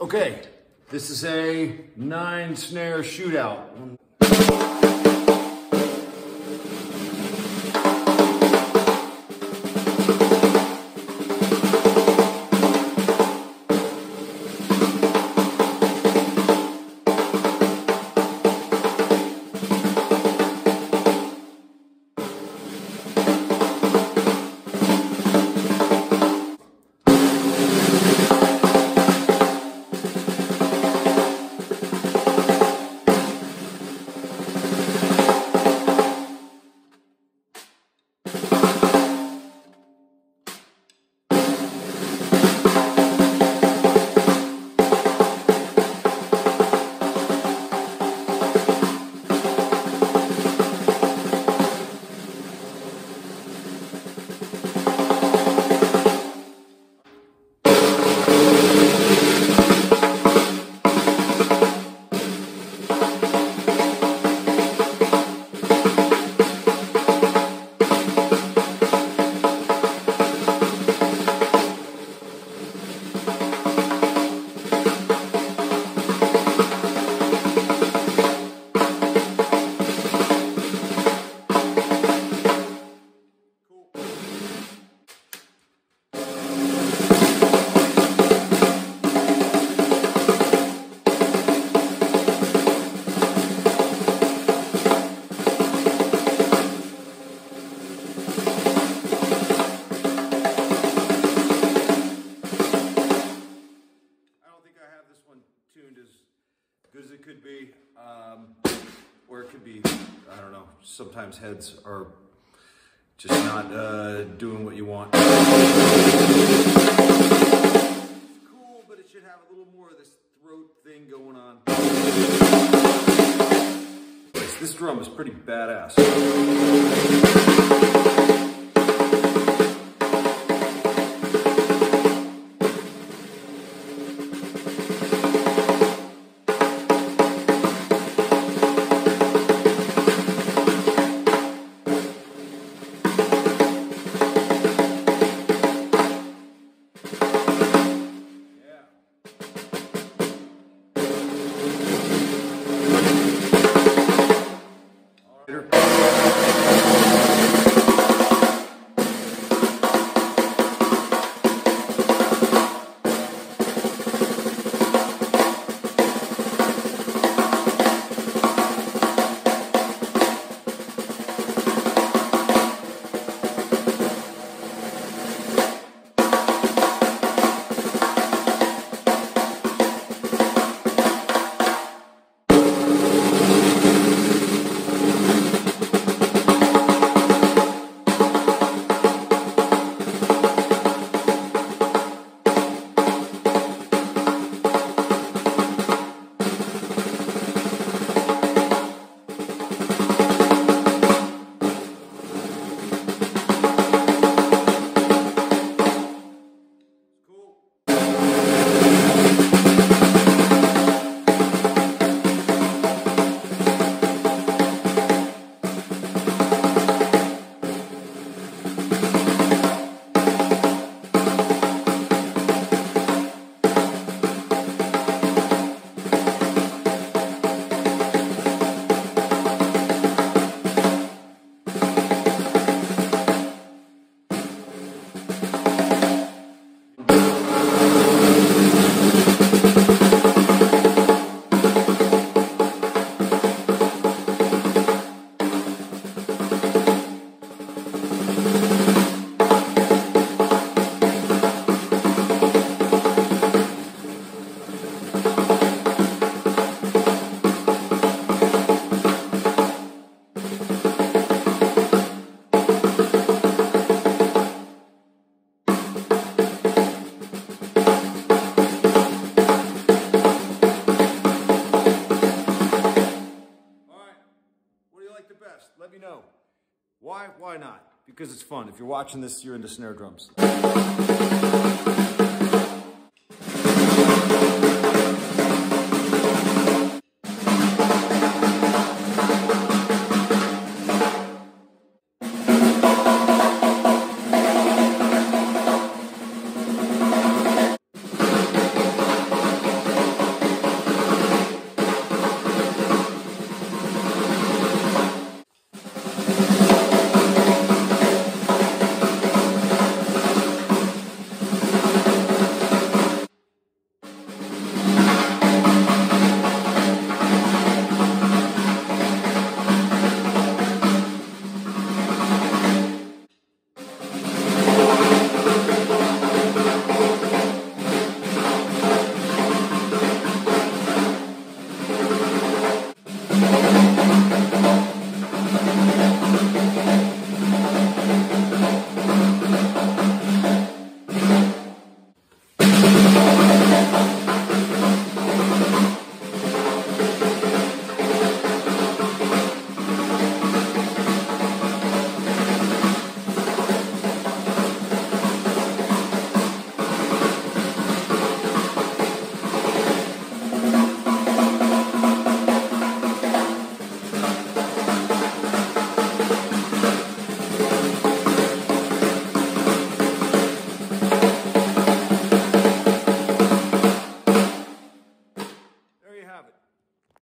Okay, this is a nine snare shootout. Tuned as good as it could be, um, or it could be, I don't know, sometimes heads are just not uh, doing what you want. It's cool, but it should have a little more of this throat thing going on. This, this drum is pretty badass. Know. Why? Why not? Because it's fun. If you're watching this, you're into snare drums.